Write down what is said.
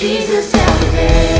Jesus every day.